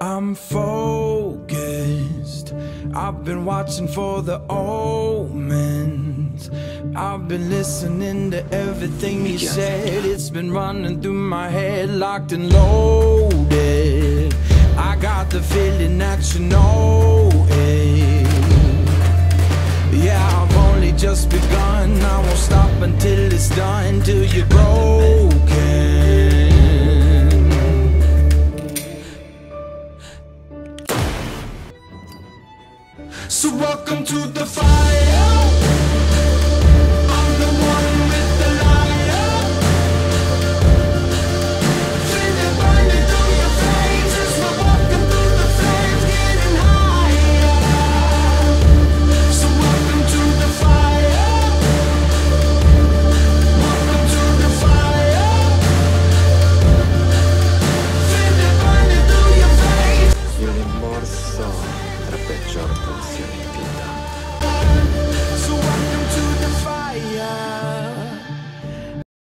I'm focused. I've been watching for the omens. I've been listening to everything you said. It's been running through my head, locked and loaded. I got the feeling that you know it. Yeah, I've only just begun. I won't stop until it's done, till you're broken. So welcome to the fire. I'm the peggior condizione in piedi.